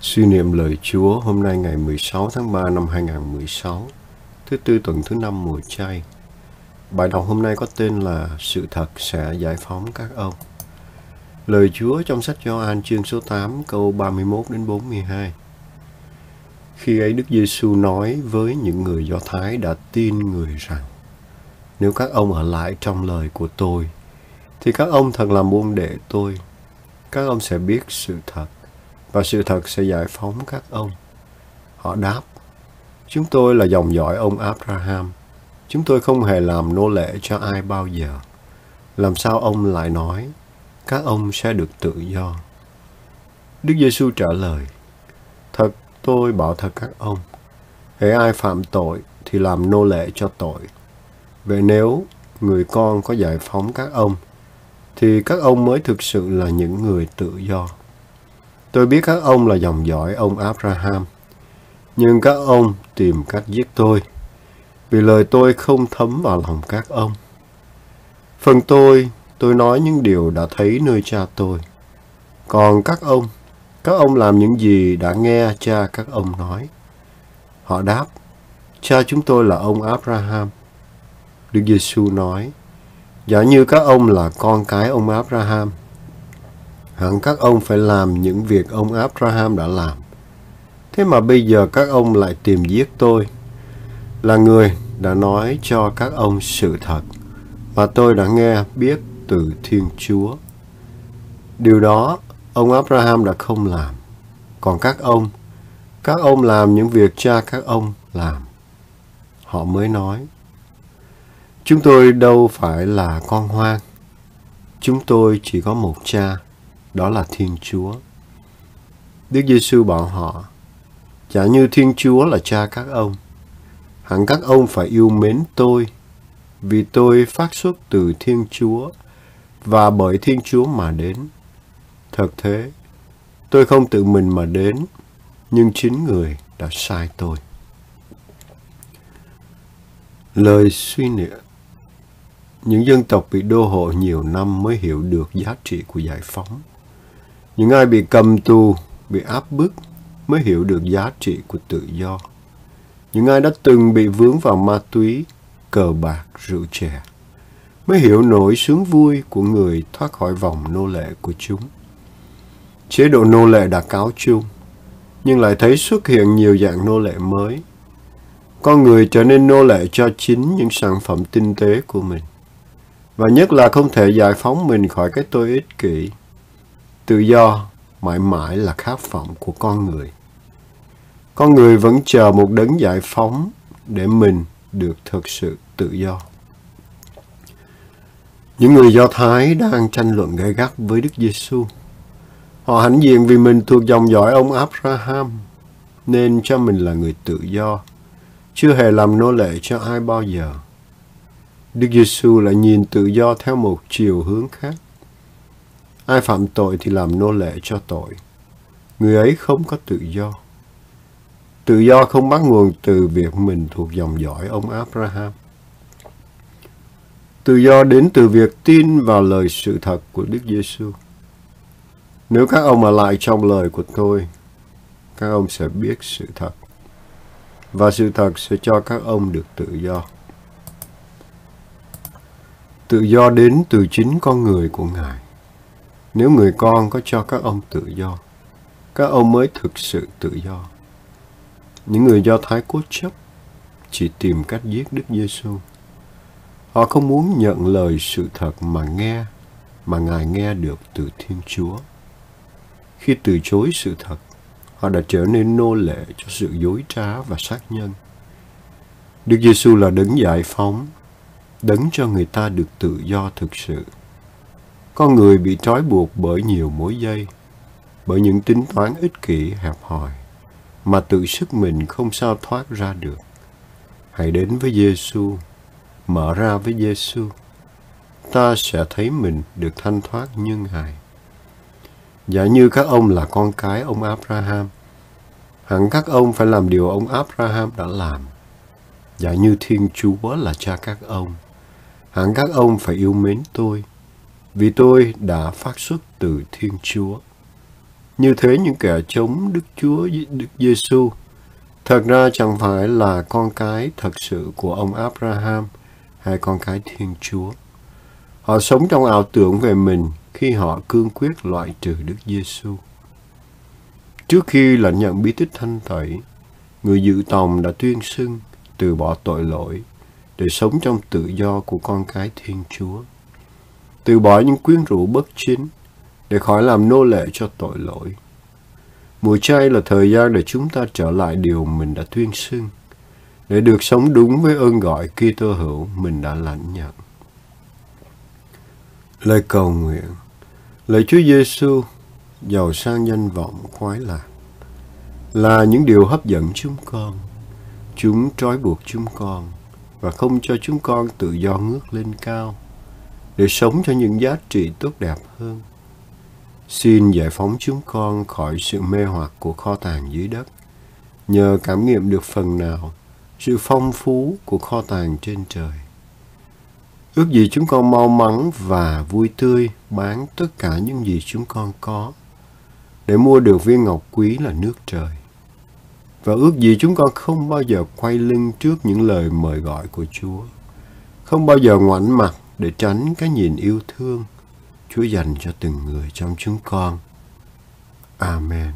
Suy niệm lời Chúa hôm nay ngày 16 tháng 3 năm 2016, thứ tư tuần thứ năm mùa chay. Bài đọc hôm nay có tên là Sự thật sẽ giải phóng các ông. Lời Chúa trong sách Gioan chương số 8 câu 31 đến 42. Khi ấy Đức Giêsu nói với những người Do Thái đã tin người rằng nếu các ông ở lại trong lời của tôi thì các ông thật là môn đệ tôi. Các ông sẽ biết sự thật và sự thật sẽ giải phóng các ông. Họ đáp, chúng tôi là dòng dõi ông Abraham. Chúng tôi không hề làm nô lệ cho ai bao giờ. Làm sao ông lại nói, các ông sẽ được tự do? Đức Giêsu trả lời, thật tôi bảo thật các ông, hễ ai phạm tội thì làm nô lệ cho tội. Vậy nếu người con có giải phóng các ông, thì các ông mới thực sự là những người tự do. Tôi biết các ông là dòng dõi ông Abraham, nhưng các ông tìm cách giết tôi, vì lời tôi không thấm vào lòng các ông. Phần tôi, tôi nói những điều đã thấy nơi cha tôi. Còn các ông, các ông làm những gì đã nghe cha các ông nói. Họ đáp, cha chúng tôi là ông Abraham. Đức Giêsu nói, giả như các ông là con cái ông Abraham, hẳn các ông phải làm những việc ông Abraham đã làm. Thế mà bây giờ các ông lại tìm giết tôi, là người đã nói cho các ông sự thật, mà tôi đã nghe biết từ Thiên Chúa. Điều đó ông Abraham đã không làm. Còn các ông, các ông làm những việc cha các ông làm. Họ mới nói, chúng tôi đâu phải là con hoang. Chúng tôi chỉ có một cha, đó là Thiên Chúa. Đức Giêsu bảo họ, chả như Thiên Chúa là cha các ông, hẳn các ông phải yêu mến tôi, vì tôi phát xuất từ Thiên Chúa và bởi Thiên Chúa mà đến. Thật thế, tôi không tự mình mà đến, nhưng chính người đã sai tôi. Lời suy niệm Những dân tộc bị đô hộ nhiều năm mới hiểu được giá trị của giải phóng. Những ai bị cầm tù, bị áp bức mới hiểu được giá trị của tự do. Những ai đã từng bị vướng vào ma túy, cờ bạc, rượu chè mới hiểu nỗi sướng vui của người thoát khỏi vòng nô lệ của chúng. Chế độ nô lệ đã cáo chung, nhưng lại thấy xuất hiện nhiều dạng nô lệ mới. Con người trở nên nô lệ cho chính những sản phẩm tinh tế của mình. Và nhất là không thể giải phóng mình khỏi cái tôi ích kỷ, Tự do mãi mãi là khát vọng của con người. Con người vẫn chờ một đấng giải phóng để mình được thực sự tự do. Những người Do Thái đang tranh luận gay gắt với Đức Giêsu. Họ hãnh diện vì mình thuộc dòng dõi ông Abraham, nên cho mình là người tự do, chưa hề làm nô lệ cho ai bao giờ. Đức Giêsu lại nhìn tự do theo một chiều hướng khác. Ai phạm tội thì làm nô lệ cho tội. Người ấy không có tự do. Tự do không bắt nguồn từ việc mình thuộc dòng dõi ông Abraham. Tự do đến từ việc tin vào lời sự thật của Đức Giêsu. Nếu các ông ở lại trong lời của tôi, các ông sẽ biết sự thật. Và sự thật sẽ cho các ông được tự do. Tự do đến từ chính con người của Ngài. Nếu người con có cho các ông tự do, các ông mới thực sự tự do. Những người Do Thái cố chấp chỉ tìm cách giết Đức Giêsu. Họ không muốn nhận lời sự thật mà nghe, mà Ngài nghe được từ Thiên Chúa. Khi từ chối sự thật, họ đã trở nên nô lệ cho sự dối trá và sát nhân. Đức Giêsu là đấng giải phóng, đấng cho người ta được tự do thực sự. Con người bị trói buộc bởi nhiều mối dây, bởi những tính toán ích kỷ hẹp hòi, mà tự sức mình không sao thoát ra được. Hãy đến với Giêsu, mở ra với Giêsu, ta sẽ thấy mình được thanh thoát như Ngài. Giả như các ông là con cái ông Abraham, hẳn các ông phải làm điều ông Abraham đã làm. Giả như Thiên Chúa là cha các ông, hẳn các ông phải yêu mến tôi, vì tôi đã phát xuất từ Thiên Chúa. Như thế những kẻ chống Đức Chúa Đức Giêsu thật ra chẳng phải là con cái thật sự của ông Abraham hay con cái Thiên Chúa. Họ sống trong ảo tưởng về mình khi họ cương quyết loại trừ Đức Giêsu. Trước khi lãnh nhận bí tích thanh tẩy, người dự tòng đã tuyên xưng từ bỏ tội lỗi để sống trong tự do của con cái Thiên Chúa. Từ bỏ những quyến rũ bất chính để khỏi làm nô lệ cho tội lỗi. Mùa chay là thời gian để chúng ta trở lại điều mình đã tuyên xưng, để được sống đúng với ơn gọi Kitô hữu mình đã lãnh nhận. Lời cầu nguyện lời Chúa Giêsu giàu sang danh vọng khoái lạc là những điều hấp dẫn chúng con. Chúng trói buộc chúng con và không cho chúng con tự do ngước lên cao để sống cho những giá trị tốt đẹp hơn. Xin giải phóng chúng con khỏi sự mê hoặc của kho tàng dưới đất, nhờ cảm nghiệm được phần nào sự phong phú của kho tàng trên trời. Ước gì chúng con mau mắn và vui tươi bán tất cả những gì chúng con có để mua được viên ngọc quý là nước trời. Và ước gì chúng con không bao giờ quay lưng trước những lời mời gọi của Chúa. Không bao giờ ngoảnh mặt để tránh cái nhìn yêu thương Chúa dành cho từng người trong chúng con. Amen.